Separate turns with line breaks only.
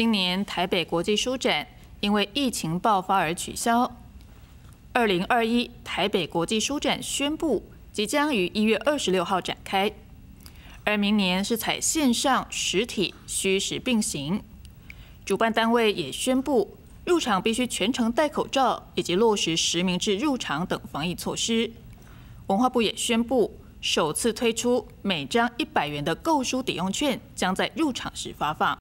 今年台北国际书展因为疫情爆发而取消。二零二一台北国际书展宣布即将于一月二十六号展开。而明年是采线上实体虚实并行。主办单位也宣布入场必须全程戴口罩以及落实实名制入场等防疫措施。文化部也宣布首次推出每张一百元的购书抵用券将在入场时发放。